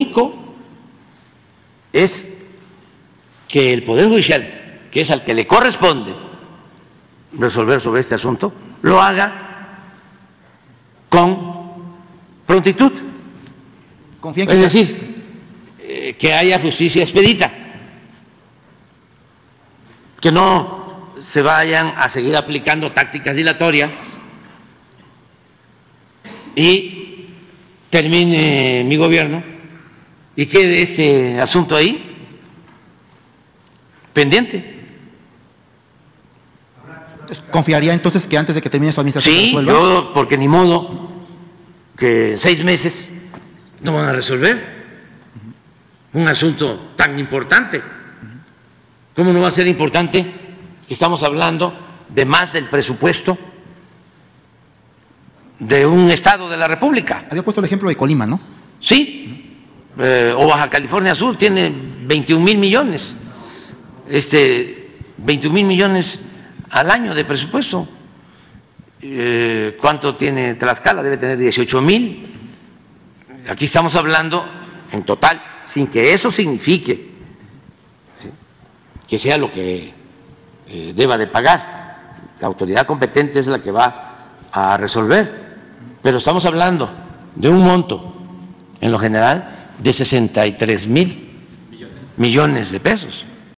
único es que el Poder Judicial, que es al que le corresponde resolver sobre este asunto, lo haga con prontitud. Confía en que Es decir, eh, que haya justicia expedita, que no se vayan a seguir aplicando tácticas dilatorias y termine mi gobierno y quede este asunto ahí pendiente. ¿Confiaría entonces que antes de que termine su administración Sí, resuelva? yo, porque ni modo que en seis meses no van a resolver un asunto tan importante. ¿Cómo no va a ser importante que estamos hablando de más del presupuesto de un Estado de la República? Había puesto el ejemplo de Colima, ¿no? Sí, eh, o Baja California Sur tiene 21 mil millones, este, 21 mil millones al año de presupuesto. Eh, ¿Cuánto tiene Tlaxcala? Debe tener 18 mil. Aquí estamos hablando en total, sin que eso signifique que sea lo que eh, deba de pagar. La autoridad competente es la que va a resolver. Pero estamos hablando de un monto, en lo general, de 63 mil millones de pesos.